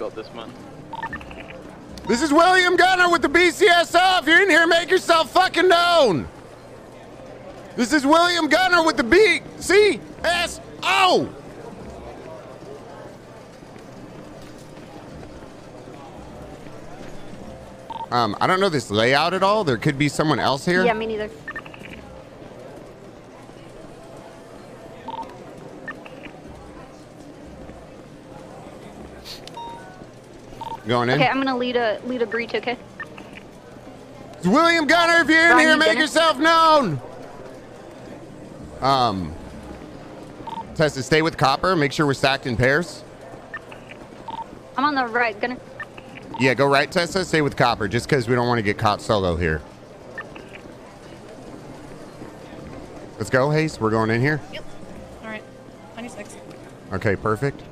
got this, man. This is William Gunner with the BCSO. If you're in here, make yourself fucking known. This is William Gunner with the BCSO. Um, I don't know this layout at all. There could be someone else here. Yeah, me neither. Going in. Okay, I'm gonna lead a lead a breach. Okay. It's William Gunner. If you're in Ron, here, you make Gunner? yourself known. Um, Tessa, stay with Copper. Make sure we're stacked in pairs. I'm on the right. Gonna. Yeah, go right, Tessa. Stay with Copper, just because we don't want to get caught solo here. Let's go, Haste. We're going in here. Yep. All right. 26. Okay, perfect.